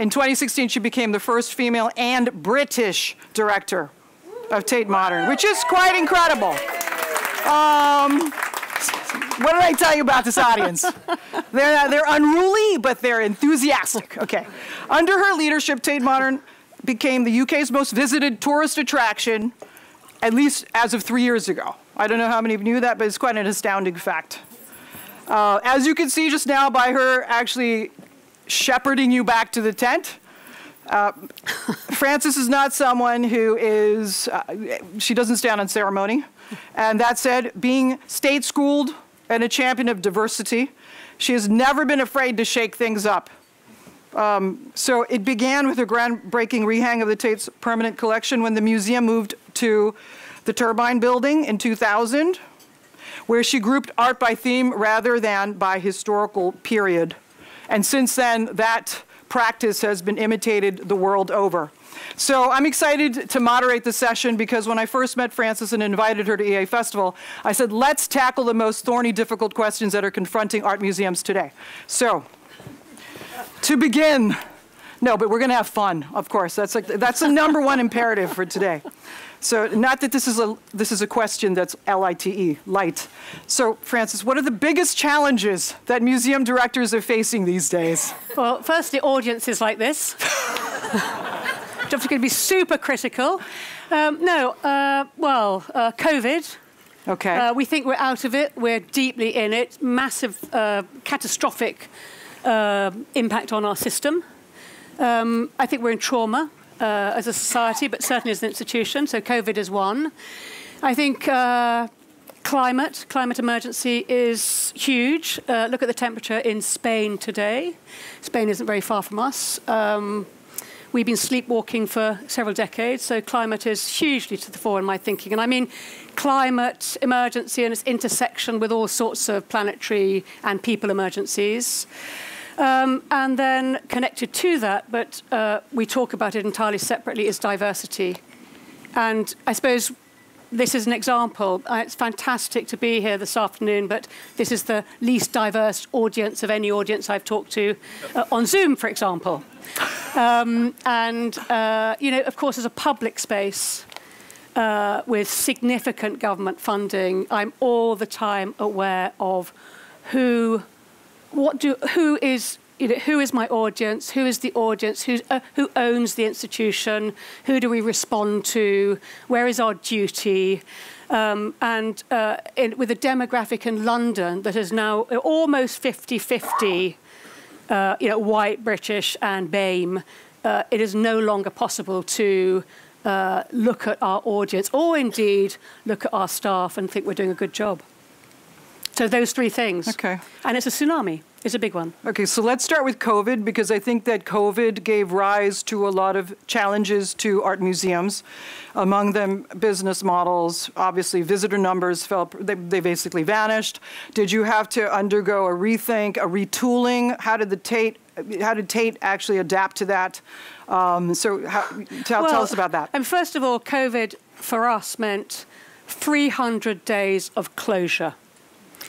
In 2016, she became the first female and British director of Tate Modern, which is quite incredible. Um, what did I tell you about this audience? they're, they're unruly, but they're enthusiastic. Okay. Under her leadership, Tate Modern became the UK's most visited tourist attraction, at least as of three years ago. I don't know how many of you knew that, but it's quite an astounding fact. Uh, as you can see just now by her actually shepherding you back to the tent, uh, Frances is not someone who is, uh, she doesn't stand on ceremony. And that said, being state schooled and a champion of diversity, she has never been afraid to shake things up. Um, so it began with a groundbreaking rehang of the Tate's permanent collection when the museum moved to the Turbine Building in 2000, where she grouped art by theme rather than by historical period. And since then, that practice has been imitated the world over. So I'm excited to moderate the session because when I first met Frances and invited her to EA Festival, I said, let's tackle the most thorny, difficult questions that are confronting art museums today. So, to begin, no, but we're going to have fun, of course. That's, like, that's the number one imperative for today. So not that this is a, this is a question that's L-I-T-E, light. So Frances, what are the biggest challenges that museum directors are facing these days? Well, firstly, audiences like this. Just going to be super critical. Um, no, uh, well, uh, COVID. Okay. Uh, we think we're out of it. We're deeply in it. Massive, uh, catastrophic uh, impact on our system. Um, I think we're in trauma uh, as a society, but certainly as an institution. So COVID is one. I think uh, climate, climate emergency is huge. Uh, look at the temperature in Spain today. Spain isn't very far from us. Um, we've been sleepwalking for several decades, so climate is hugely to the fore in my thinking. And I mean climate emergency and its intersection with all sorts of planetary and people emergencies. Um, and then connected to that, but uh, we talk about it entirely separately, is diversity. And I suppose this is an example. Uh, it's fantastic to be here this afternoon, but this is the least diverse audience of any audience I've talked to uh, on Zoom, for example. Um, and, uh, you know, of course, as a public space uh, with significant government funding, I'm all the time aware of who what do, who is you know, who is my audience? Who is the audience? Who, uh, who owns the institution? Who do we respond to? Where is our duty? Um, and uh, in, with a demographic in London that is now almost 50-50, uh, you know, white, British and BAME, uh, it is no longer possible to uh, look at our audience or indeed look at our staff and think we're doing a good job. So those three things. Okay. And it's a tsunami. It's a big one. Okay, so let's start with COVID because I think that COVID gave rise to a lot of challenges to art museums. Among them, business models. Obviously, visitor numbers fell, they, they basically vanished. Did you have to undergo a rethink, a retooling? How did the Tate, how did Tate actually adapt to that? Um, so how, tell, well, tell us about that. And first of all, COVID for us meant 300 days of closure.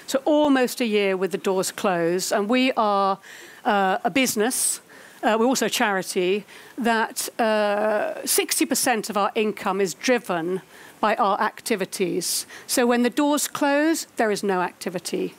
So almost a year with the doors closed. And we are uh, a business, uh, we're also a charity, that 60% uh, of our income is driven by our activities. So when the doors close, there is no activity.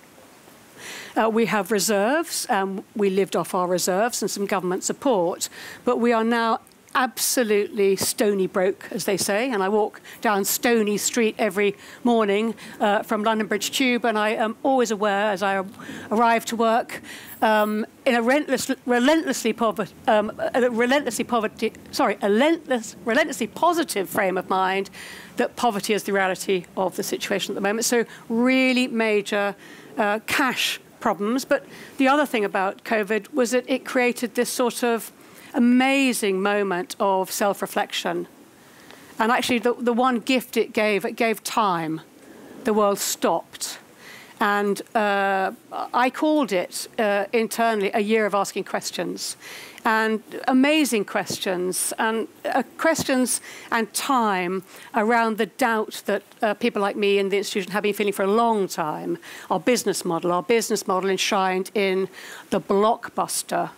Uh, we have reserves, and we lived off our reserves and some government support, but we are now absolutely stony broke, as they say. And I walk down Stony Street every morning uh, from London Bridge Tube, and I am always aware as I arrive to work um, in a relentless, relentlessly, poverty, um, a relentlessly poverty, sorry, relentless, relentlessly positive frame of mind that poverty is the reality of the situation at the moment. So really major uh, cash problems. But the other thing about COVID was that it created this sort of amazing moment of self-reflection. And actually, the, the one gift it gave, it gave time. The world stopped. And uh, I called it uh, internally a year of asking questions. And amazing questions, and uh, questions and time around the doubt that uh, people like me in the institution have been feeling for a long time. Our business model, our business model enshrined in the blockbuster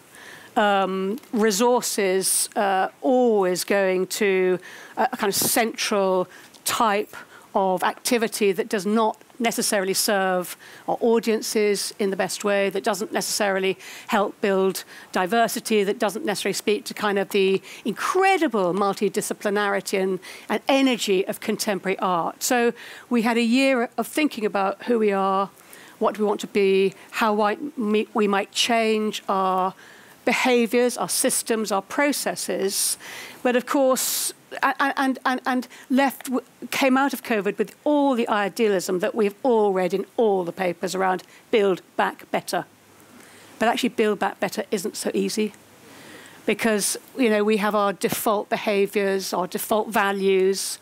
um, resources uh, always going to a, a kind of central type of activity that does not necessarily serve our audiences in the best way, that doesn't necessarily help build diversity, that doesn't necessarily speak to kind of the incredible multidisciplinarity and, and energy of contemporary art. So we had a year of thinking about who we are, what we want to be, how we might change our behaviors, our systems, our processes. But of course, and, and, and left, came out of COVID with all the idealism that we've all read in all the papers around build back better. But actually, build back better isn't so easy because you know we have our default behaviors, our default values.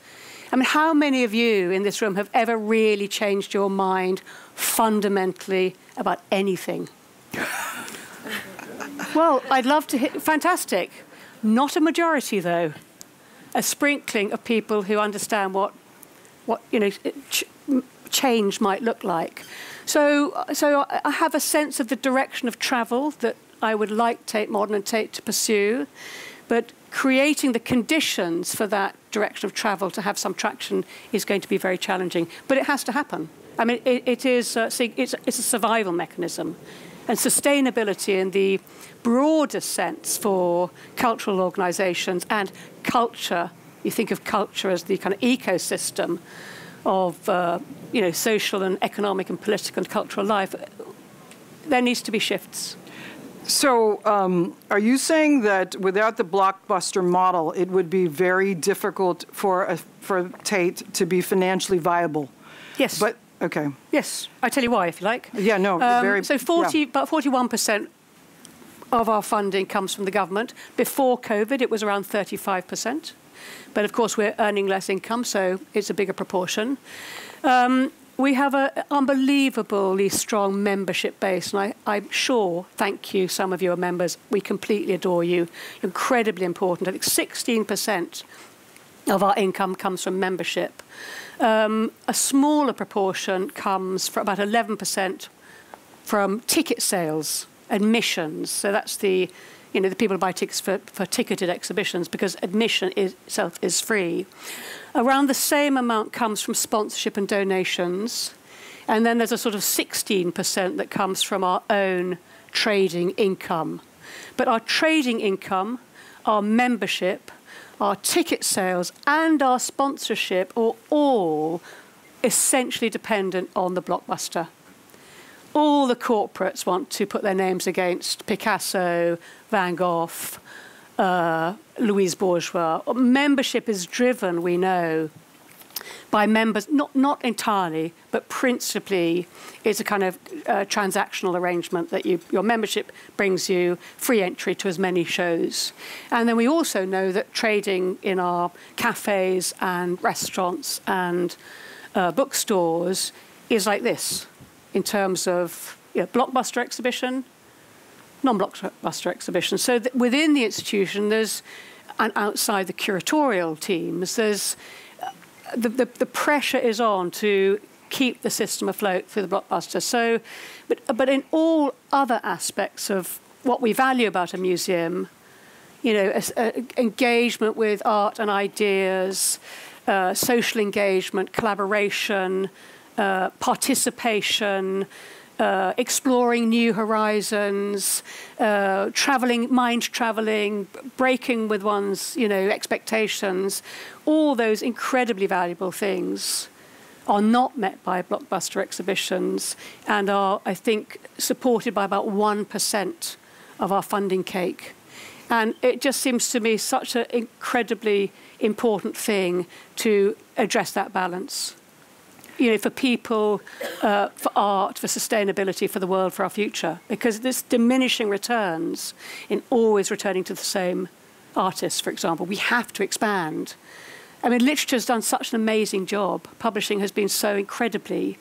I mean, how many of you in this room have ever really changed your mind fundamentally about anything? Well, I'd love to hit fantastic. Not a majority though a sprinkling of people who understand what, what you know, ch change might look like. So, so I have a sense of the direction of travel that I would like Tate Modern and Tate to pursue, but creating the conditions for that direction of travel to have some traction is going to be very challenging. But it has to happen. I mean, it, it is, uh, it's, it's a survival mechanism. And sustainability in the broader sense for cultural organizations and culture. You think of culture as the kind of ecosystem of uh, you know, social and economic and political and cultural life. There needs to be shifts. So, um, are you saying that without the blockbuster model, it would be very difficult for a, for Tate to be financially viable? Yes. But okay. Yes, I tell you why, if you like. Yeah, no, um, very. So, forty, yeah. about forty-one percent of our funding comes from the government. Before COVID, it was around 35%. But of course, we're earning less income, so it's a bigger proportion. Um, we have an unbelievably strong membership base, and I, am sure, thank you, some of you are members. We completely adore you. Incredibly important. I think 16% of our income comes from membership. Um, a smaller proportion comes for about 11% from ticket sales admissions. So that's the, you know, the people who buy tickets for, for ticketed exhibitions because admission is, itself is free. Around the same amount comes from sponsorship and donations. And then there's a sort of 16% that comes from our own trading income. But our trading income, our membership, our ticket sales, and our sponsorship are all essentially dependent on the blockbuster all the corporates want to put their names against Picasso, Van Gogh, uh, Louise Bourgeois. Membership is driven, we know, by members, not, not entirely, but principally it's a kind of uh, transactional arrangement that you, your membership brings you free entry to as many shows. And then we also know that trading in our cafes and restaurants and uh, bookstores is like this in terms of you know, blockbuster exhibition, non-blockbuster exhibition. So within the institution, there's, and outside the curatorial teams, there's the, the, the pressure is on to keep the system afloat through the blockbuster. So, but, but in all other aspects of what we value about a museum, you know, a, a engagement with art and ideas, uh, social engagement, collaboration, uh, participation, uh, exploring new horizons, uh, traveling, mind traveling, breaking with one's, you know, expectations, all those incredibly valuable things are not met by blockbuster exhibitions and are, I think, supported by about 1% of our funding cake. And it just seems to me such an incredibly important thing to address that balance you know, for people, uh, for art, for sustainability, for the world, for our future. Because this diminishing returns in always returning to the same artists, for example. We have to expand. I mean, literature has done such an amazing job. Publishing has been so incredibly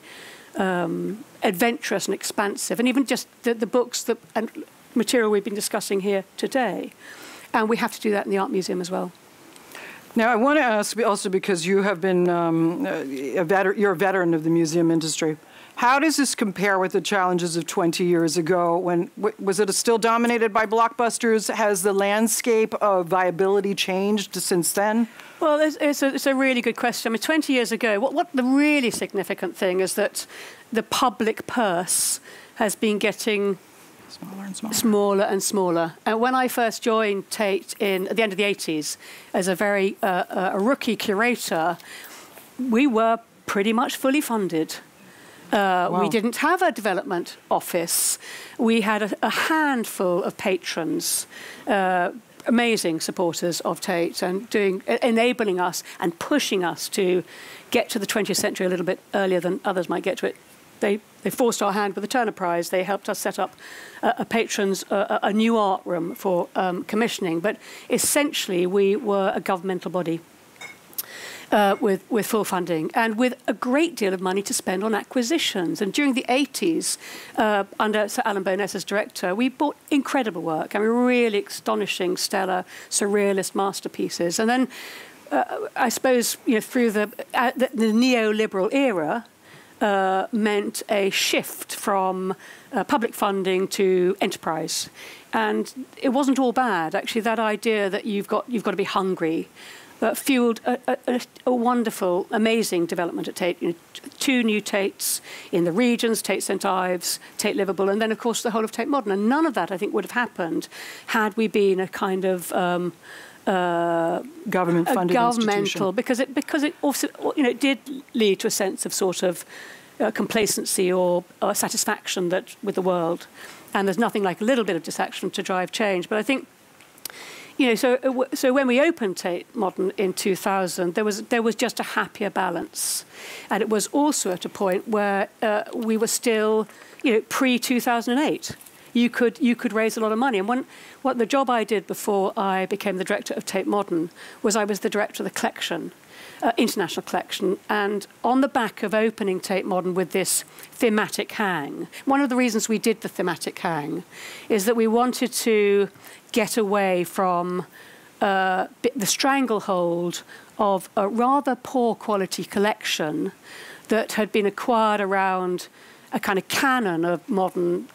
um, adventurous and expansive. And even just the, the books that, and material we've been discussing here today. And we have to do that in the Art Museum as well. Now, I want to ask also because you have been um, a veteran, you're a veteran of the museum industry, How does this compare with the challenges of 20 years ago? When was it still dominated by blockbusters? Has the landscape of viability changed since then? Well, it's, it's, a, it's a, really good question. I mean, 20 years ago, what, what the really significant thing is that the public purse has been getting smaller and smaller. Smaller and smaller. And when I first joined Tate in at the end of the 80s as a very uh, uh, a rookie curator, we were pretty much fully funded. Uh, wow. We didn't have a development office. We had a, a handful of patrons, uh, amazing supporters of Tate, and doing, enabling us and pushing us to get to the 20th century a little bit earlier than others might get to it. They, they forced our hand with the Turner Prize. They helped us set up a, a patrons a, a, new art room for um, commissioning. But essentially, we were a governmental body uh, with, with full funding and with a great deal of money to spend on acquisitions. And during the 80s, uh, under Sir Alan Bowness as director, we bought incredible work. I mean, really astonishing, stellar, surrealist masterpieces. And then uh, I suppose you know, through the, uh, the, the neoliberal era, uh, meant a shift from uh, public funding to enterprise. And it wasn't all bad. Actually, that idea that you've got, you've got to be hungry uh, fueled a, a, a, wonderful, amazing development at Tate. You know, two new Tates in the regions, Tate St Ives, Tate Liverpool, and then, of course, the whole of Tate Modern. And none of that, I think, would have happened had we been a kind of... Um, uh, government funded governmental because it because it also you know it did lead to a sense of sort of uh, complacency or, or satisfaction that with the world. And there's nothing like a little bit of distraction to drive change. But I think you know, so uh, so when we opened Tate Modern in 2000, there was there was just a happier balance, and it was also at a point where uh, we were still, you know, pre 2008. You could you could raise a lot of money, and what the job I did before I became the director of Tate Modern was I was the director of the collection. Uh, international collection, and on the back of opening Tate Modern with this thematic hang, one of the reasons we did the thematic hang is that we wanted to get away from uh, the stranglehold of a rather poor quality collection that had been acquired around a kind of canon of modern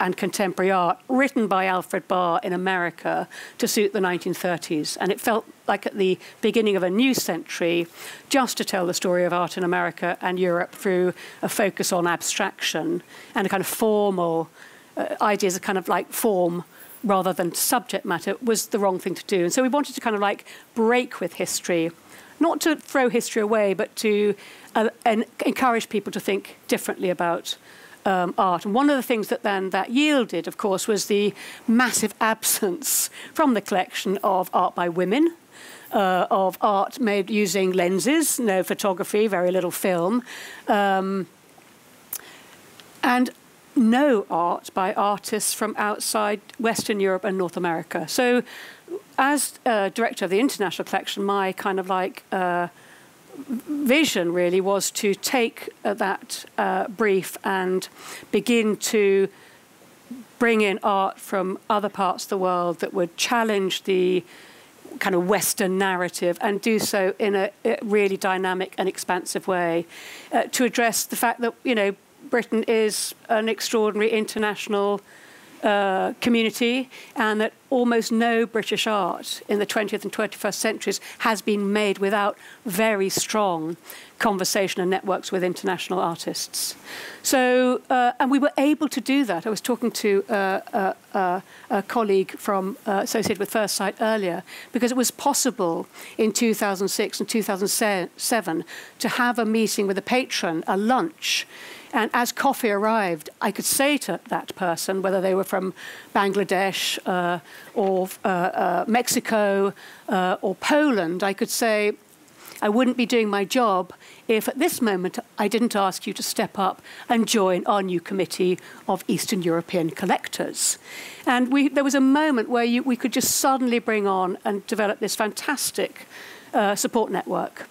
and contemporary art written by Alfred Barr in America to suit the 1930s. And it felt like at the beginning of a new century just to tell the story of art in America and Europe through a focus on abstraction and a kind of formal uh, ideas of kind of like form rather than subject matter was the wrong thing to do. And so we wanted to kind of like break with history, not to throw history away, but to uh, encourage people to think differently about um, art. And one of the things that then that yielded, of course, was the massive absence from the collection of art by women. Uh, of art made using lenses, no photography, very little film. Um, and no art by artists from outside Western Europe and North America. So, as uh, director of the international collection, my kind of like uh, vision really was to take uh, that uh, brief and begin to bring in art from other parts of the world that would challenge the kind of Western narrative and do so in a, a really dynamic and expansive way uh, to address the fact that, you know, Britain is an extraordinary international uh, community and that almost no British art in the 20th and 21st centuries has been made without very strong conversation and networks with international artists. So, uh, and we were able to do that. I was talking to uh, uh, uh a colleague from associated with First Sight earlier because it was possible in 2006 and 2007 to have a meeting with a patron, a lunch, and as coffee arrived, I could say to that person, whether they were from Bangladesh uh, or uh, uh, Mexico uh, or Poland, I could say, I wouldn't be doing my job if at this moment I didn't ask you to step up and join our new committee of Eastern European collectors. And we, there was a moment where you, we could just suddenly bring on and develop this fantastic uh, support network,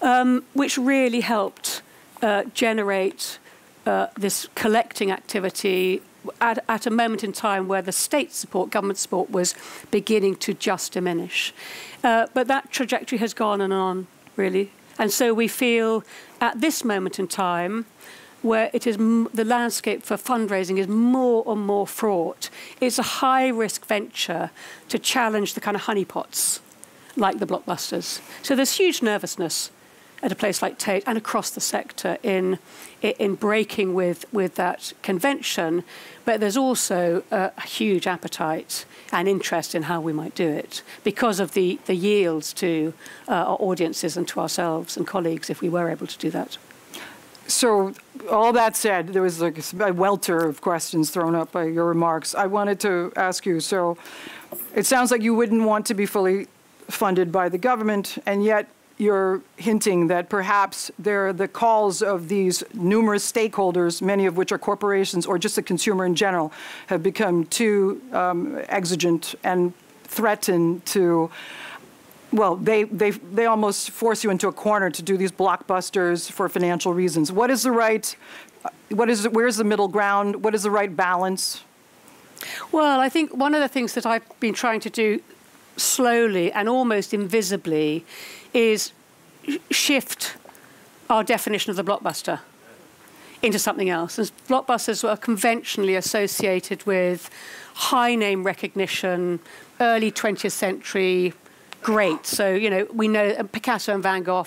um, which really helped uh, generate uh, this collecting activity at, at, a moment in time where the state support, government support, was beginning to just diminish. Uh, but that trajectory has gone on and on, really. And so we feel at this moment in time, where it is the landscape for fundraising is more and more fraught. It's a high risk venture to challenge the kind of honeypots like the blockbusters. So there's huge nervousness at a place like Tate and across the sector in, in breaking with, with that convention. But there's also a, huge appetite and interest in how we might do it because of the, the yields to uh, our audiences and to ourselves and colleagues if we were able to do that. So, all that said, there was like a welter of questions thrown up by your remarks. I wanted to ask you so, it sounds like you wouldn't want to be fully funded by the government, and yet you're hinting that perhaps they're the calls of these numerous stakeholders, many of which are corporations or just the consumer in general, have become too um, exigent and threaten to, well, they, they, they almost force you into a corner to do these blockbusters for financial reasons. What is the right, what is, where's the middle ground? What is the right balance? Well, I think one of the things that I've been trying to do slowly and almost invisibly is shift our definition of the blockbuster into something else. As blockbusters were conventionally associated with high name recognition, early 20th century, great. So, you know, we know uh, Picasso and Van Gogh,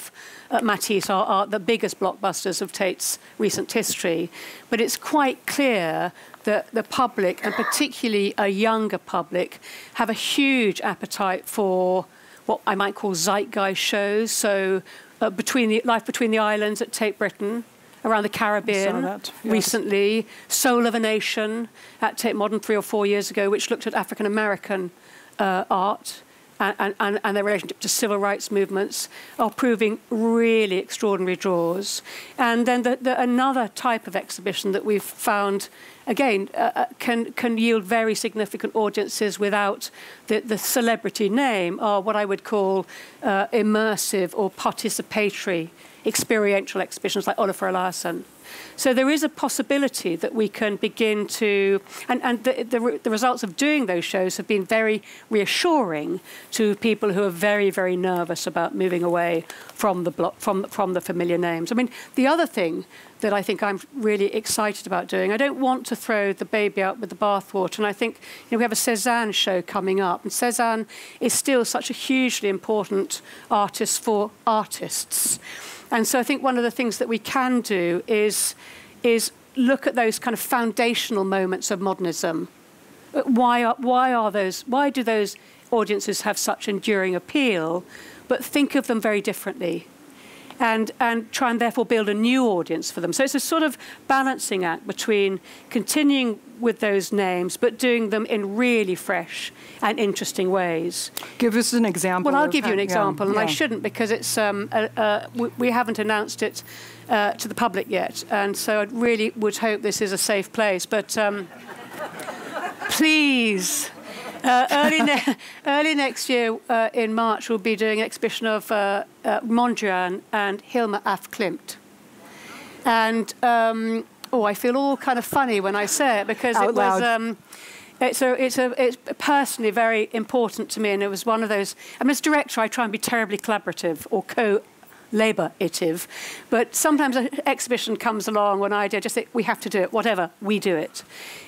uh, Matisse are, are the biggest blockbusters of Tate's recent history. But it's quite clear that the public, and particularly a younger public, have a huge appetite for what I might call zeitgeist shows. So, uh, between the life between the islands at Tate Britain, around the Caribbean recently, Soul of a Nation at Tate Modern three or four years ago, which looked at African American uh, art and, and, and, their relationship to civil rights movements are proving really extraordinary draws. And then the, the, another type of exhibition that we've found, again, uh, uh, can, can yield very significant audiences without the, the celebrity name are what I would call uh, immersive or participatory experiential exhibitions like Ólafur Eliasson. So there is a possibility that we can begin to, and, and the, the, the, results of doing those shows have been very reassuring to people who are very, very nervous about moving away from the, block, from, from the familiar names. I mean, the other thing that I think I'm really excited about doing. I don't want to throw the baby out with the bathwater. And I think you know, we have a Cezanne show coming up. And Cezanne is still such a hugely important artist for artists. And so I think one of the things that we can do is, is look at those kind of foundational moments of modernism. Why are, why are those, why do those audiences have such enduring appeal, but think of them very differently? And, and try and therefore build a new audience for them. So it's a sort of balancing act between continuing with those names, but doing them in really fresh and interesting ways. Give us an example. Well, I'll give you an example, yeah, and. I shouldn't because it's um, uh, uh, we, we, haven't announced it uh, to the public yet, and so I really would hope this is a safe place. But um, please uh, early, ne- early next year, uh, in March, we'll be doing an exhibition of uh, Mondrian and Hilma af Klint. And, um, oh, I feel all kind of funny when I say it because Out it loud. was... Um, it's, a, it's, a, it's personally very important to me, and it was one of those. I mean, as director, I try and be terribly collaborative or co laborative. But sometimes an exhibition comes along, an idea, just think we have to do it, whatever, we do it.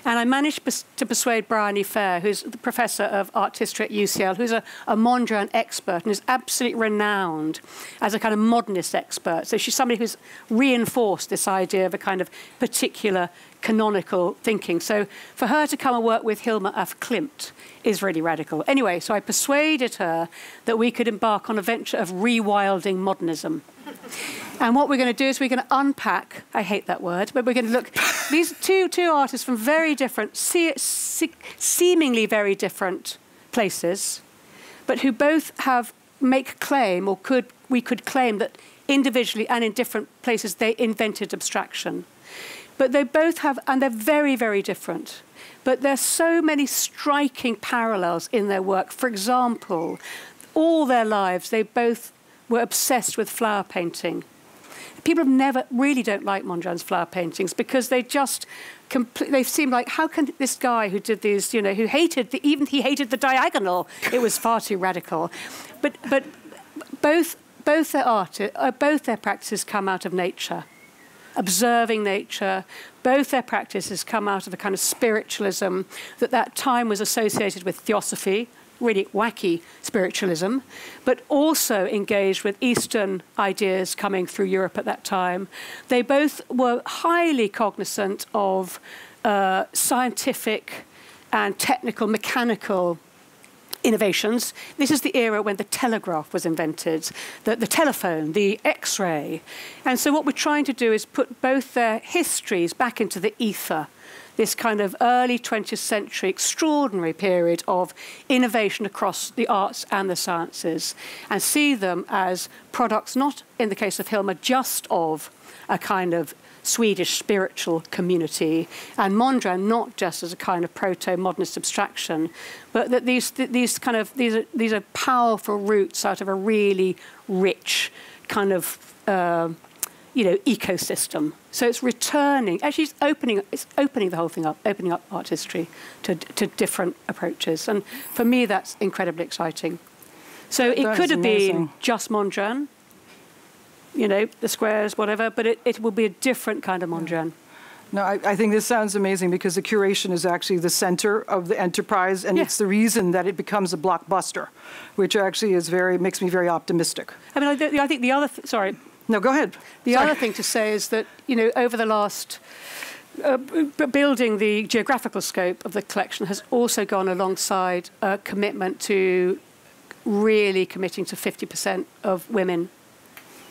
And I managed to persuade Briony Fer, who's the professor of art history at UCL, who's a, a Mondrian expert and is absolutely renowned as a kind of modernist expert. So she's somebody who's reinforced this idea of a kind of particular canonical thinking. So for her to come and work with Hilma af Klint is really radical. Anyway, so I persuaded her that we could embark on a venture of rewilding modernism. And what we're going to do is we're going to unpack, I hate that word, but we're going to look, these two, two artists from very different, see, see, seemingly very different places, but who both have, make claim, or could, we could claim that individually and in different places they invented abstraction. But they both have, and they're very, very different. But there's so many striking parallels in their work. For example, all their lives, they both were obsessed with flower painting. People have never really don't like Mondrian's flower paintings because they just they seem like how can this guy who did these, you know, who hated the, even he hated the diagonal. It was far too radical. But but both both their art, uh, both their practices come out of nature, observing nature. Both their practices come out of a kind of spiritualism that that time was associated with theosophy, really wacky spiritualism, but also engaged with Eastern ideas coming through Europe at that time. They both were highly cognizant of uh, scientific and technical, mechanical innovations. This is the era when the telegraph was invented, the, the telephone, the X ray. And so, what we're trying to do is put both their histories back into the ether. This kind of early 20th century extraordinary period of innovation across the arts and the sciences, and see them as products, not in the case of Hilma, just of a kind of Swedish spiritual community, and Mondrian not just as a kind of proto-modernist abstraction, but that these these kind of these are, these are powerful roots out of a really rich kind of uh, you know ecosystem. So it's returning. Actually, it's opening. It's opening the whole thing up, opening up art history to to different approaches, and for me that's incredibly exciting. So it that could have amazing. been just Mondrian you know, the squares, whatever, but it, it will be a different kind of Mondrian. No, I, I, think this sounds amazing because the curation is actually the center of the enterprise, and yeah. it's the reason that it becomes a blockbuster, which actually is very makes me very optimistic. I mean, I, I think the other th- sorry. No, go ahead. The sorry. other thing to say is that you know over the last uh, building the geographical scope of the collection has also gone alongside a commitment to really committing to 50% of women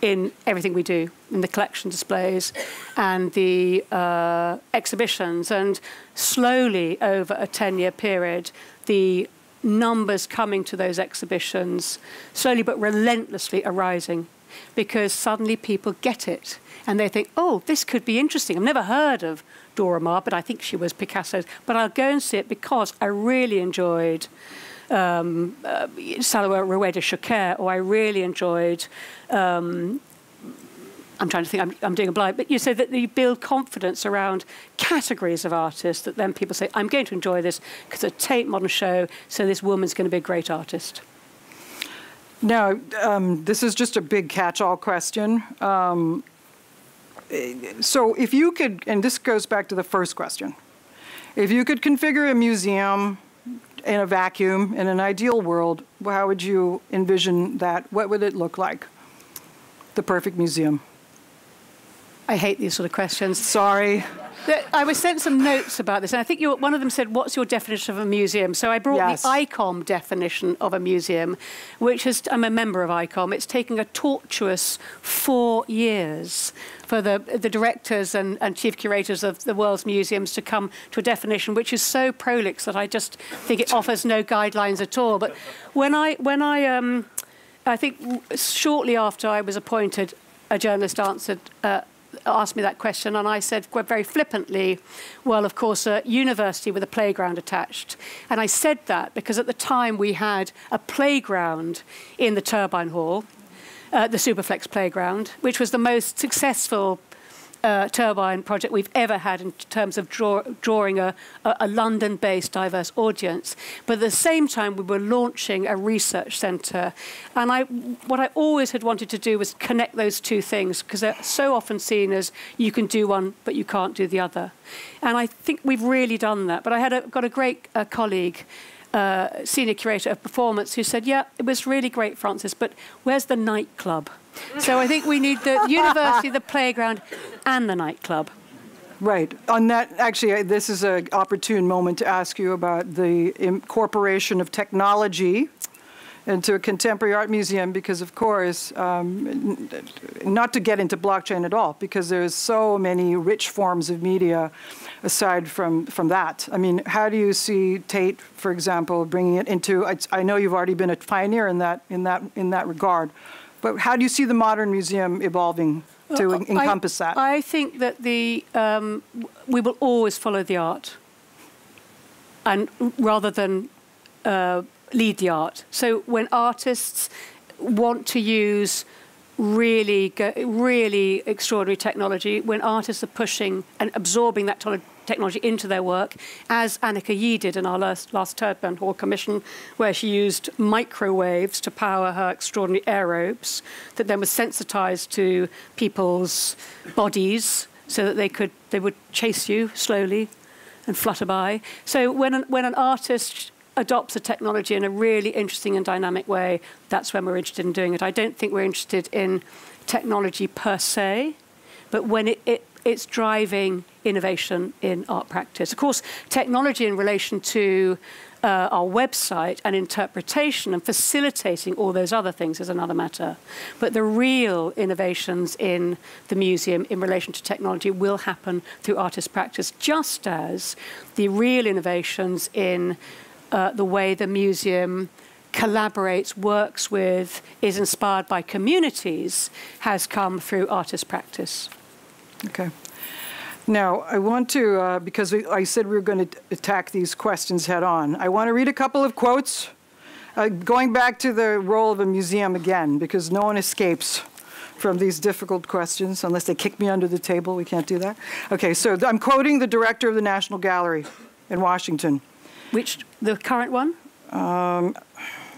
in everything we do, in the collection displays and the uh, exhibitions. And slowly, over a 10 year period, the numbers coming to those exhibitions, slowly but relentlessly arising because suddenly people get it and they think, oh, this could be interesting. I've never heard of Dora Maar, but I think she was Picasso's. But I'll go and see it because I really enjoyed um, uh, Saloua Raouda Choucair, or I really enjoyed. Um, I'm trying to think, I'm, I'm doing a blind, but you say that you build confidence around categories of artists that then people say, I'm going to enjoy this because it's a Tate Modern show, so this woman's going to be a great artist. Now, um, this is just a big catch all question. Um, so, if you could, and this goes back to the first question, if you could configure a museum in a vacuum, in an ideal world, how would you envision that? What would it look like? The perfect museum. I hate these sort of questions. Sorry. I was sent some notes about this, and I think one of them said, What's your definition of a museum? So I brought yes. the ICOM definition of a museum, which is, I'm a member of ICOM. It's taking a tortuous four years for the, the directors and, and chief curators of the world's museums to come to a definition which is so prolix that I just think it offers no guidelines at all. But when I, when I, um, I think shortly after I was appointed, a journalist answered. Uh, asked me that question, and I said very flippantly, well, of course, a university with a playground attached. And I said that because at the time we had a playground in the turbine hall, uh, the Superflex playground, which was the most successful uh, turbine project we've ever had in terms of draw, drawing a, a, London based diverse audience. But at the same time, we were launching a research centre. And I, what I always had wanted to do was connect those two things because they're so often seen as you can do one, but you can't do the other. And I think we've really done that. But I had a, got a great uh, colleague. Uh, senior curator of performance who said, Yeah, it was really great, Frances, but where's the nightclub? So I think we need the university, the playground, and the nightclub. Right. On that, actually, this is an opportune moment to ask you about the incorporation of technology into a contemporary art museum because, of course, um, not to get into blockchain at all, because there's so many rich forms of media aside from, from that. I mean, how do you see Tate, for example, bringing it into, I, I know you've already been a pioneer in that, in that, in that regard, but how do you see the modern museum evolving to well, encompass I, that? I think that the um, we will always follow the art, and rather than uh, lead the art. So when artists want to use really, really extraordinary technology, when artists are pushing and absorbing that technology into their work, as Anicka Yi did in our last, last Turbine Hall commission, where she used microwaves to power her extraordinary aerobes that then was sensitized to people's bodies so that they could they would chase you slowly and flutter by. So when an, when an artist adopts a technology in a really interesting and dynamic way, that's when we're interested in doing it. I don't think we're interested in technology per se, but when it, it it's driving innovation in art practice. Of course, technology in relation to uh, our website and interpretation and facilitating all those other things is another matter. But the real innovations in the museum in relation to technology will happen through artist practice, just as the real innovations in uh, the way the museum collaborates, works with, is inspired by communities has come through artist practice. Okay. Now, I want to, uh, because we, I said we were going to attack these questions head on, I want to read a couple of quotes, uh, going back to the role of a museum again, because no one escapes from these difficult questions unless they kick me under the table. We can't do that. Okay, so I'm quoting the director of the National Gallery in Washington. Which, the current one? Um,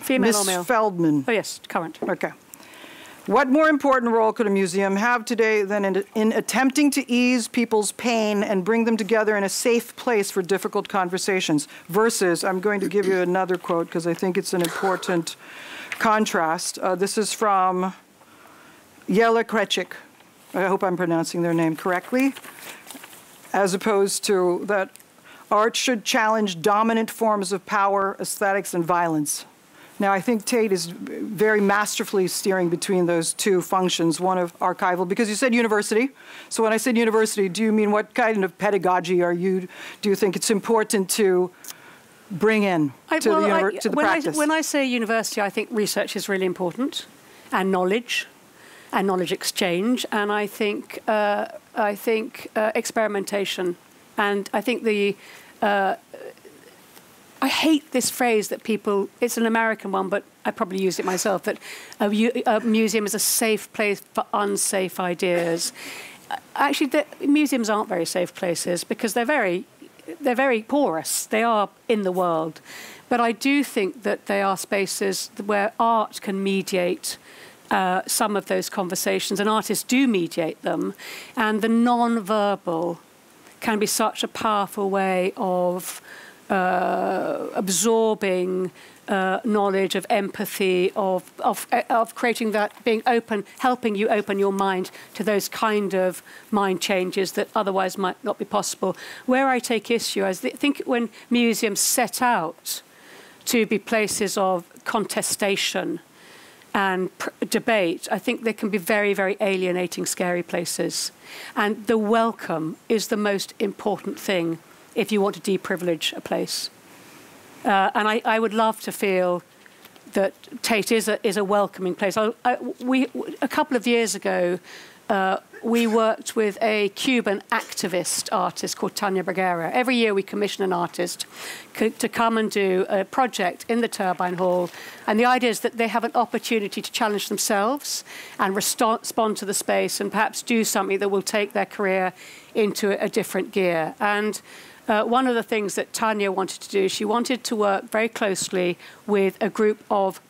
Female Ms. or male? Feldman. Oh, yes, current. Okay. What more important role could a museum have today than in, in, attempting to ease people's pain and bring them together in a safe place for difficult conversations? Versus, I'm going to give you another quote because I think it's an important contrast. Uh, this is from Jelle Krecik. I hope I'm pronouncing their name correctly. As opposed to that art should challenge dominant forms of power, aesthetics, and violence. Now, I think Tate is very masterfully steering between those two functions, one of archival, because you said university. So when I said university, do you mean what kind of pedagogy are you, do you think it's important to bring in I, to, well, the, I, to the when practice? I, when I say university, I think research is really important, and knowledge, and knowledge exchange, and I think, uh, I think uh, experimentation, and I think the uh, I hate this phrase that people, it's an American one, but I probably use it myself, that a, a museum is a safe place for unsafe ideas. Actually, the, museums aren't very safe places because they're very, they're very porous. They are in the world. But I do think that they are spaces where art can mediate uh, some of those conversations, and artists do mediate them. And the non-verbal can be such a powerful way of uh, absorbing uh, knowledge, of empathy, of, of, of creating that, being open, helping you open your mind to those kind of mind changes that otherwise might not be possible. Where I take issue, I think when museums set out to be places of contestation and debate, I think they can be very, very alienating, scary places. And the welcome is the most important thing if you want to deprivilege a place. Uh, and I, I, would love to feel that Tate is a, is a welcoming place. I, I, we, a couple of years ago, uh, we worked with a Cuban activist artist called Tania Bruguera. Every year we commission an artist to come and do a project in the Turbine Hall. And the idea is that they have an opportunity to challenge themselves and respond to the space and perhaps do something that will take their career into a different gear. And uh, one of the things that Tania wanted to do, she wanted to work very closely with a group of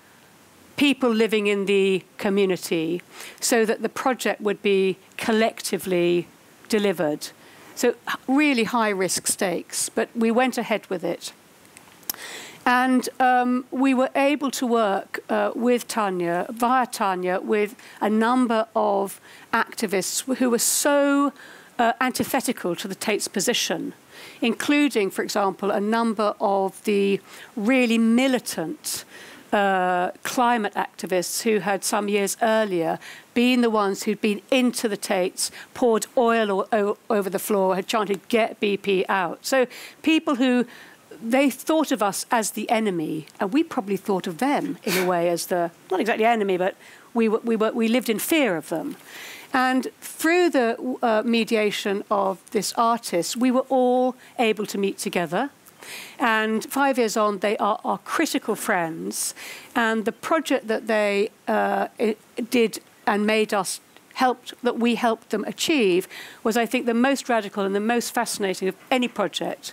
people living in the community so that the project would be collectively delivered. So really high risk stakes, but we went ahead with it. And um, we were able to work uh, with Tania, via Tania, with a number of activists who were so uh, antithetical to the Tate's position including, for example, a number of the really militant uh, climate activists who had some years earlier been the ones who'd been into the Tates, poured oil over the floor, had chanted, get BP out. So people who they thought of us as the enemy, and we probably thought of them in a way as the, not exactly enemy, but we, we, were, we lived in fear of them. And through the uh, mediation of this artist, we were all able to meet together. And five years on, they are our critical friends. And the project that they uh, did and made us helped that we helped them achieve was, I think, the most radical and the most fascinating of any project.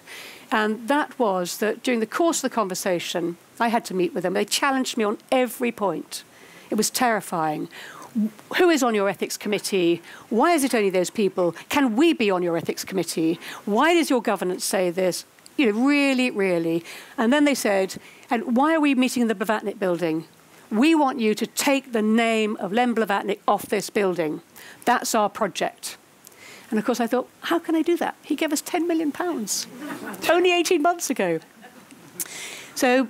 And that was that during the course of the conversation, I had to meet with them. They challenged me on every point. It was terrifying. Who is on your ethics committee? Why is it only those people? Can we be on your ethics committee? Why does your governance say this? You know, really, really. And then they said, and why are we meeting in the Blavatnik building? We want you to take the name of Len Blavatnik off this building. That's our project. And of course, I thought, how can I do that? He gave us 10 million pounds only 18 months ago. So,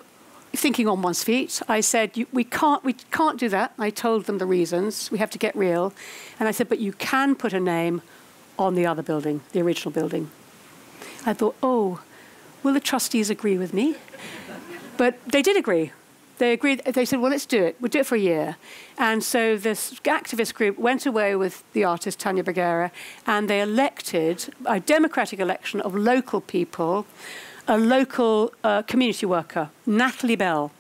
thinking on one's feet, I said, we, can't, we can't do that. I told them the reasons. We have to get real. And I said, but you can put a name on the other building, the original building. I thought, oh, will the trustees agree with me? But they did agree they agreed, they said, well, let's do it. We'll do it for a year. And so this activist group went away with the artist Tania Bruguera and they elected a democratic election of local people, a local uh, community worker, Natalie Bell.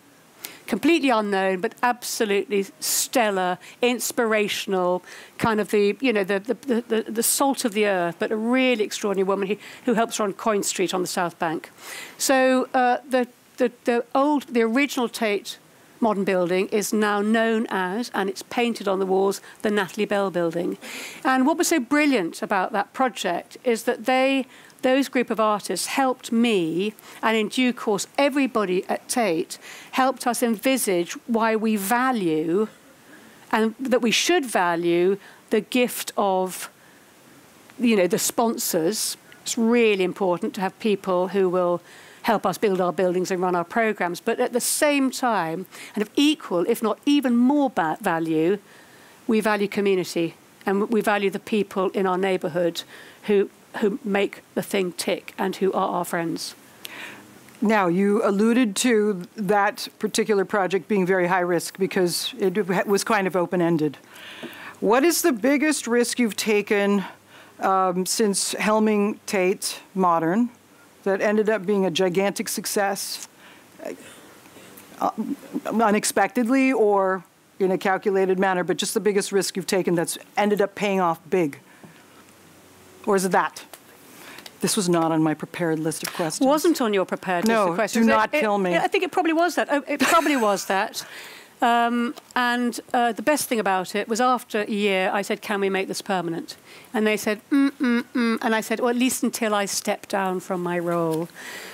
Completely unknown, but absolutely stellar, inspirational, kind of the, you know, the, the, the, the salt of the earth, but a really extraordinary woman who, who helps run Coin Street on the South Bank. So uh, the the, the old, the original Tate modern building is now known as, and it's painted on the walls, the Natalie Bell building. And what was so brilliant about that project is that they, those group of artists helped me, and in due course, everybody at Tate helped us envisage why we value and that we should value the gift of, you know, the sponsors. It's really important to have people who will help us build our buildings and run our programs. But at the same time, and of equal, if not even more value, we value community and we value the people in our neighbourhood who, who make the thing tick and who are our friends. Now, you alluded to that particular project being very high risk because it was kind of open ended. What is the biggest risk you've taken um, since helming Tate Modern? that ended up being a gigantic success uh, unexpectedly or in a calculated manner, but just the biggest risk you've taken that's ended up paying off big? Or is it that? This was not on my prepared list of questions. It wasn't on your prepared no, list of questions. No, do not it, kill me. I think it probably was that. Oh, it probably was that. Um, and uh, the best thing about it was after a year, I said, Can we make this permanent? And they said, mm, mm, mm. And I said, Well, at least until I step down from my role.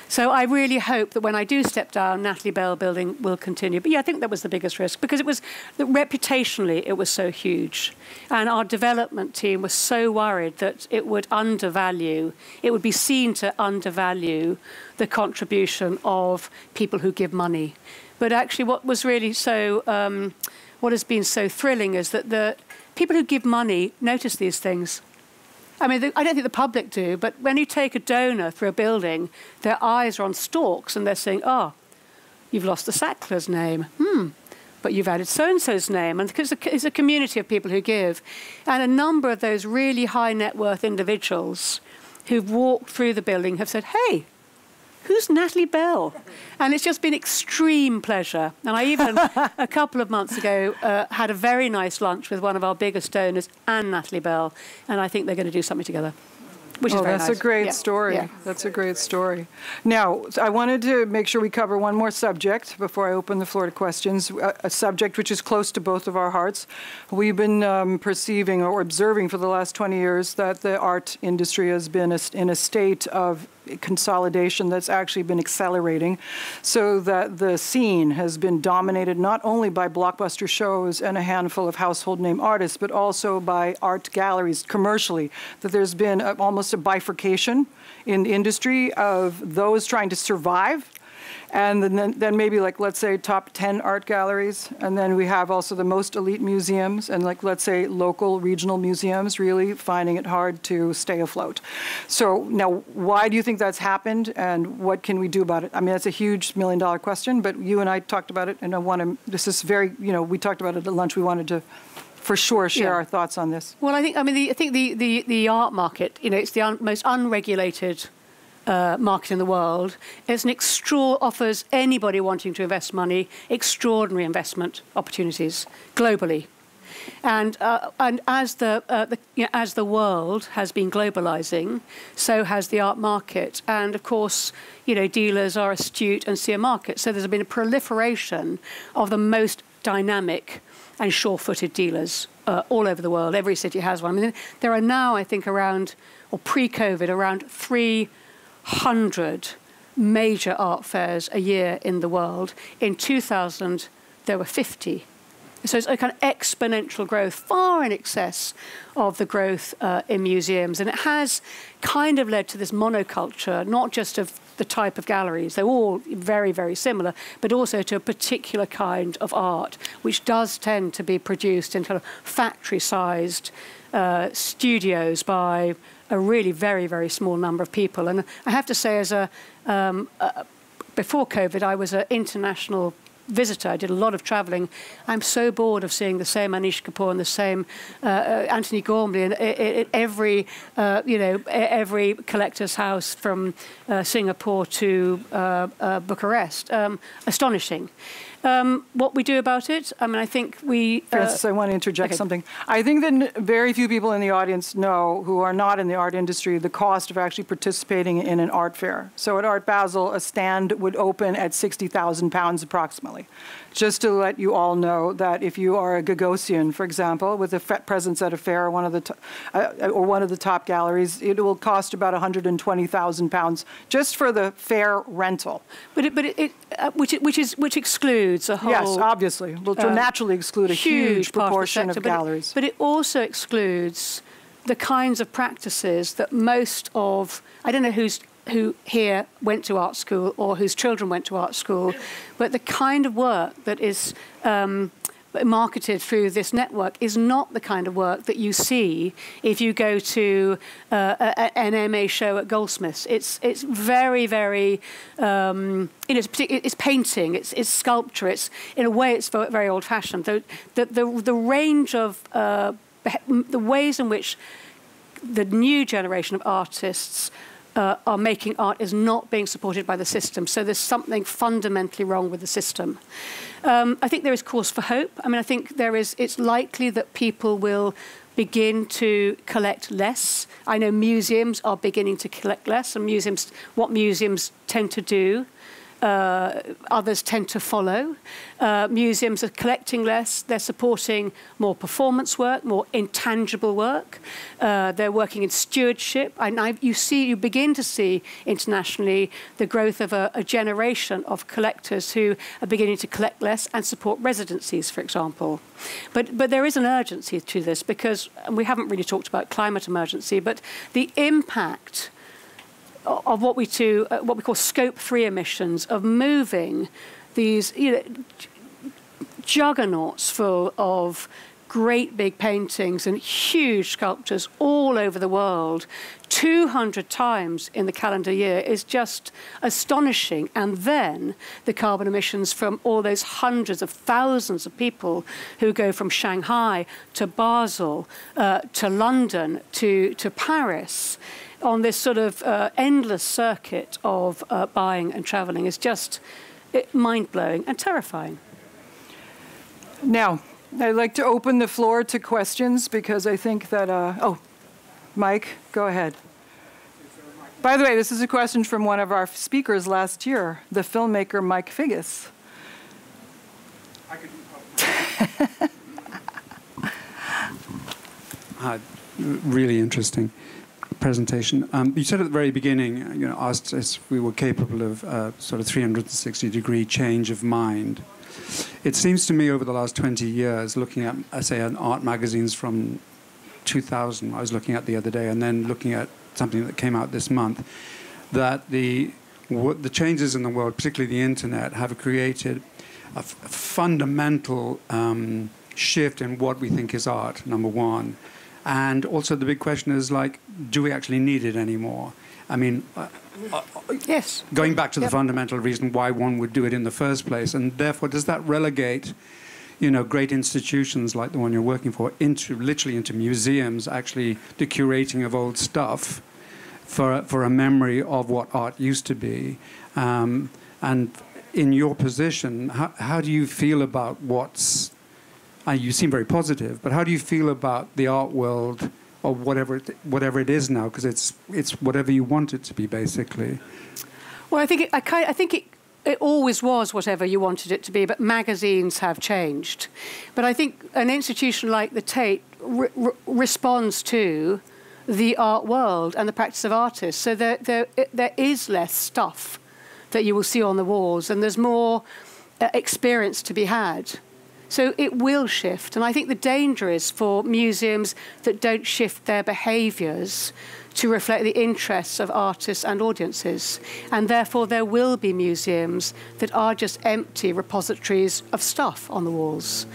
So I really hope that when I do step down, Natalie Bell Building will continue. But yeah, I think that was the biggest risk because it was, reputationally, it was so huge. And our development team was so worried that it would undervalue, it would be seen to undervalue the contribution of people who give money. But actually, what was really so, um, what has been so thrilling is that the people who give money notice these things. I mean, the, I don't think the public do, but when you take a donor through a building, their eyes are on stalks and they're saying, oh, you've lost the Sackler's name. Hmm but you've added so and so's name. And because it's a community of people who give. And a number of those really high net worth individuals who've walked through the building have said, hey, who's Natalie Bell? And it's just been extreme pleasure. And I even, a couple of months ago, uh, had a very nice lunch with one of our biggest donors and Natalie Bell. And I think they're going to do something together. Which oh, is very that's nice. a great yeah. story. Yeah. That's a great story. Now, I wanted to make sure we cover one more subject before I open the floor to questions, a, a subject which is close to both of our hearts. We've been um, perceiving or observing for the last 20 years that the art industry has been a, in a state of consolidation that's actually been accelerating. So that the scene has been dominated not only by blockbuster shows and a handful of household name artists, but also by art galleries commercially, that there's been a, almost a bifurcation in the industry of those trying to survive and then, then maybe like let's say top 10 art galleries and then we have also the most elite museums and like let's say local regional museums really finding it hard to stay afloat so now why do you think that's happened and what can we do about it i mean that's a huge million dollar question but you and i talked about it and i want to this is very you know we talked about it at lunch we wanted to for sure share yeah. our thoughts on this. Well, I think I mean the, I think the, the, the art market, you know, it's the un, most unregulated uh, market in the world. It's an extra offers anybody wanting to invest money extraordinary investment opportunities globally. And, uh, and as, the, uh, the you know, as the world has been globalizing, so has the art market. And of course, you know, dealers are astute and see a market. So there's been a proliferation of the most dynamic and sure-footed dealers uh, all over the world. Every city has one. I mean, there are now, I think, around, or pre-COVID, around 300 major art fairs a year in the world. In 2000, there were 50. So it's a kind of exponential growth, far in excess of the growth uh, in museums. And it has kind of led to this monoculture, not just of the type of galleries, they're all very, very similar, but also to a particular kind of art, which does tend to be produced in kind of factory sized uh, studios by a really very, very small number of people. And I have to say, as a um, uh, before COVID, I was an international visitor. I did a lot of traveling. I'm so bored of seeing the same Anish Kapoor and the same uh, uh, Antony Gormley in, in, in every, uh, you know, every collector's house from uh, Singapore to uh, uh, Bucharest. Um, astonishing. Um, what we do about it, I mean, I think we. Uh, Frances, I want to interject okay. something. I think that very few people in the audience know, who are not in the art industry, the cost of actually participating in an art fair. So at Art Basel, a stand would open at 60,000 pounds approximately just to let you all know that if you are a Gagosian, for example, with a presence at a fair or one of the uh, or one of the top galleries, it will cost about 120,000 pounds just for the fair rental. But it, but it, uh, which which is which excludes a whole. Yes, obviously, will uh, naturally exclude a huge, huge proportion of, sector, of galleries. But it, but it also excludes the kinds of practices that most of I don't know who's who here went to art school or whose children went to art school, but the kind of work that is um, marketed through this network is not the kind of work that you see if you go to uh, a, an MA show at Goldsmiths. It's it's very very um, you know it's, it's painting, it's, it's sculpture, it's in a way it's very old fashioned. The the the, the range of uh, the ways in which the new generation of artists uh, are making art is not being supported by the system. So there's something fundamentally wrong with the system. Um, I think there is cause for hope. I mean, I think there is. It's likely that people will begin to collect less. I know museums are beginning to collect less, and museums, what museums tend to do uh, others tend to follow. Uh, museums are collecting less. They're supporting more performance work, more intangible work. Uh, they're working in stewardship. And I, you see, you begin to see internationally the growth of a, a generation of collectors who are beginning to collect less and support residencies, for example. But, but there is an urgency to this because we haven't really talked about climate emergency, but the impact of what we, to, uh, what we call scope three emissions, of moving these you know, juggernauts full of great big paintings and huge sculptures all over the world 200 times in the calendar year is just astonishing. And then the carbon emissions from all those hundreds of thousands of people who go from Shanghai to Basel uh, to London to, to Paris on this sort of uh, endless circuit of uh, buying and traveling is just mind blowing and terrifying. Now, I'd like to open the floor to questions because I think that, uh, oh, Mike, go ahead. By the way, this is a question from one of our speakers last year, the filmmaker Mike Figgis. uh, really interesting presentation. Um, you said at the very beginning, you know, asked if we were capable of uh, sort of 360 degree change of mind. It seems to me over the last 20 years, looking at, I say, art magazines from 2000, I was looking at the other day, and then looking at something that came out this month, that the the changes in the world, particularly the internet, have created a fundamental um, shift in what we think is art. Number one. And also the big question is like, do we actually need it anymore? I mean, uh, uh, yes. Going back to the fundamental reason why one would do it in the first place, and therefore, does that relegate, you know, great institutions like the one you're working for into literally into museums, actually the curating of old stuff, for for a memory of what art used to be, um, and in your position, how, how do you feel about what's uh, you seem very positive, but how do you feel about the art world or whatever it, whatever it is now? Because it's it's whatever you want it to be, basically. Well, I think it, I, I think it it always was whatever you wanted it to be, but magazines have changed. But I think an institution like the Tate re- re- responds to the art world and the practice of artists. So there, there, there is less stuff that you will see on the walls, and there's more uh, experience to be had. So it will shift. And I think the danger is for museums that don't shift their behaviours to reflect the interests of artists and audiences. And therefore, there will be museums that are just empty repositories of stuff on the walls.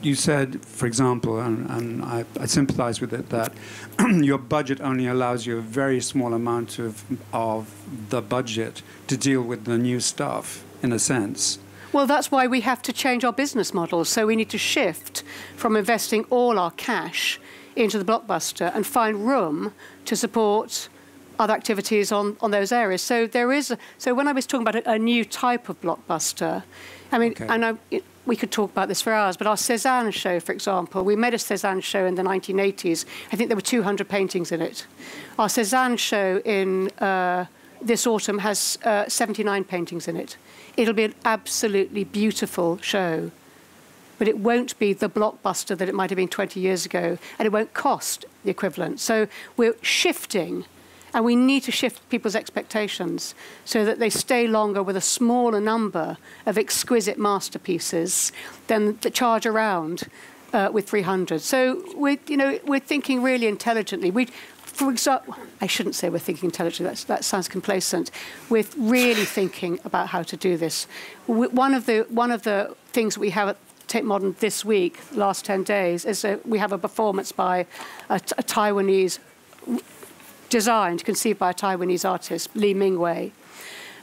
You said, for example, and, and I, I sympathize with it, that your budget only allows you a very small amount of, of the budget to deal with the new stuff, in a sense. Well, that's why we have to change our business models. So we need to shift from investing all our cash into the blockbuster and find room to support other activities on, on those areas. So there is, a, so when I was talking about a, a new type of blockbuster, I mean, okay. and I, it, we could talk about this for hours, but our Cézanne show, for example, we made a Cézanne show in the 1980s. I think there were 200 paintings in it. Our Cézanne show in uh, this autumn has uh, 79 paintings in it. It'll be an absolutely beautiful show but it won't be the blockbuster that it might have been 20 years ago, and it won't cost the equivalent. So we're shifting, and we need to shift people's expectations so that they stay longer with a smaller number of exquisite masterpieces than the charge around uh, with 300. So we're, you know, we're thinking really intelligently. We, for example, I shouldn't say we're thinking intelligently, That's, that sounds complacent. We're really thinking about how to do this. One of the, one of the things we have at Tate Modern this week, last 10 days, is a, we have a performance by a, a Taiwanese, designed, conceived by a Taiwanese artist, Lee Mingwei,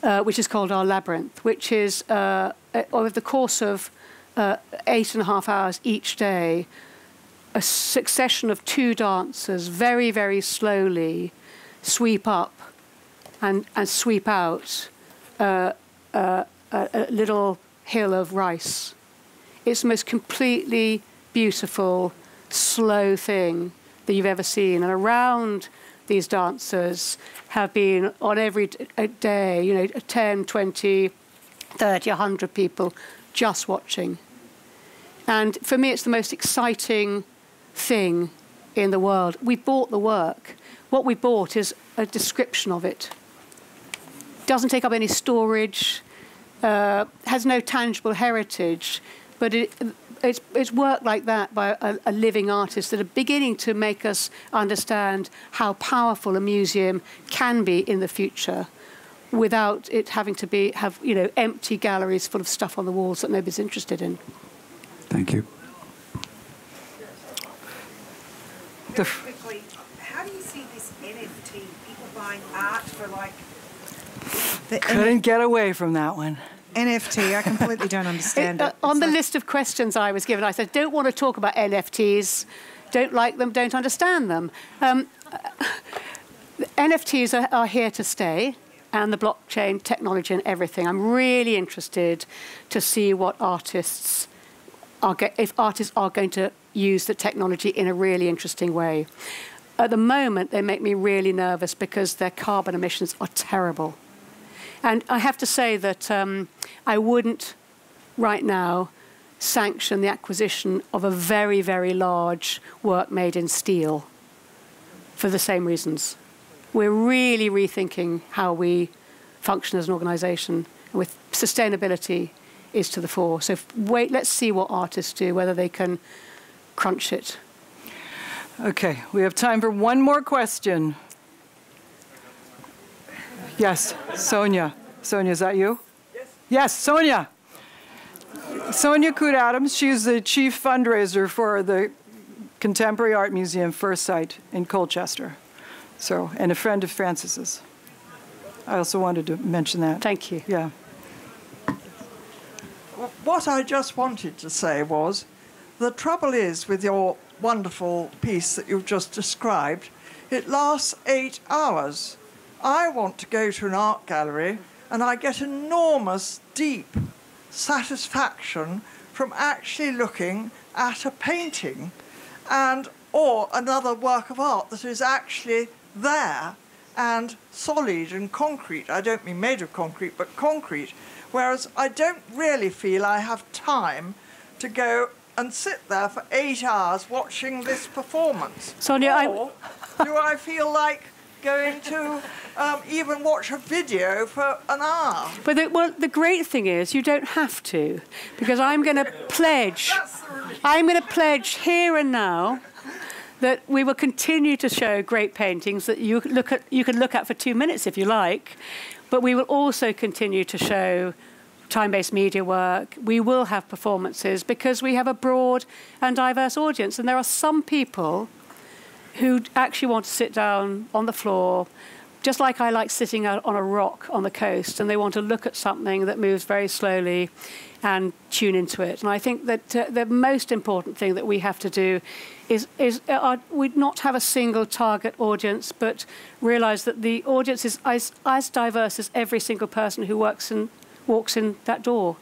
uh, which is called Our Labyrinth, which is uh, over the course of uh, eight and a half hours each day, a succession of two dancers very, very slowly sweep up and, and sweep out uh, uh, a, a little hill of rice it's the most completely beautiful, slow thing that you've ever seen. And around these dancers have been on every day, you know, 10, 20, 30, 100 people just watching. And for me, it's the most exciting thing in the world. We bought the work. What we bought is a description of it. Doesn't take up any storage, uh, has no tangible heritage, but it, it's, it's work like that by a, a, living artist that are beginning to make us understand how powerful a museum can be in the future without it having to be have you know empty galleries full of stuff on the walls that nobody's interested in. Thank you. Quickly, how do you see this NFT? People buying art for like. Couldn't get away from that one. NFT, I completely don't understand it. Uh, on the list of questions I was given, I said, don't want to talk about NFTs, don't like them, don't understand them. Um, NFTs are, are here to stay and the blockchain technology and everything. I'm really interested to see what artists are if artists are going to use the technology in a really interesting way. At the moment, they make me really nervous because their carbon emissions are terrible. And I have to say that um, I wouldn't right now sanction the acquisition of a very, very large work made in steel for the same reasons. We're really rethinking how we function as an organisation with sustainability is to the fore. So wait, let's see what artists do, whether they can crunch it. Okay, we have time for one more question. Yes, Sonia. Sonia, is that you? Yes. Yes, Sonia. Sonia Coot Adams. She's the chief fundraiser for the Contemporary Art Museum Firstsite in Colchester. So, and a friend of Frances's. I also wanted to mention that. Thank you. Yeah. What I just wanted to say was the trouble is with your wonderful piece that you've just described, it lasts eight hours. I want to go to an art gallery and I get enormous, deep satisfaction from actually looking at a painting and or another work of art that is actually there and solid and concrete. I don't mean made of concrete, but concrete. Whereas I don't really feel I have time to go and sit there for eight hours watching this performance. Sonia, I- do I feel like going to um, even watch a video for an hour? But the, well, the great thing is you don't have to, because I'm going to pledge. I'm going to pledge here and now that we will continue to show great paintings that you look at. You can look at for two minutes if you like, but we will also continue to show time-based media work. We will have performances because we have a broad and diverse audience, and there are some people who actually want to sit down on the floor, just like I like sitting on a rock on the coast, and they want to look at something that moves very slowly and tune into it. And I think that uh, the most important thing that we have to do is, is uh, we not have a single target audience, but realize that the audience is as, as diverse as every single person who works in, walks in that door.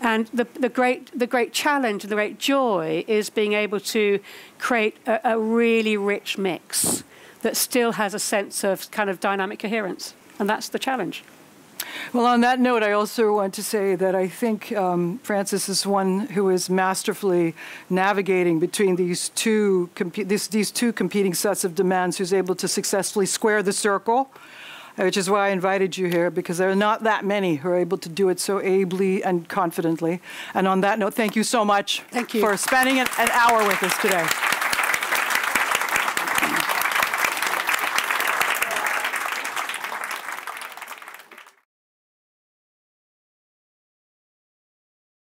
And the, the, great, the great challenge and the great joy is being able to create a, a really rich mix that still has a sense of kind of dynamic coherence. And that's the challenge. Well, on that note, I also want to say that I think um, Frances is one who is masterfully navigating between these two, this, these two competing sets of demands, who's able to successfully square the circle, Uh, which is why I invited you here, because there are not that many who are able to do it so ably and confidently. And on that note, thank you so much Thank you. for spending an, an hour with us today.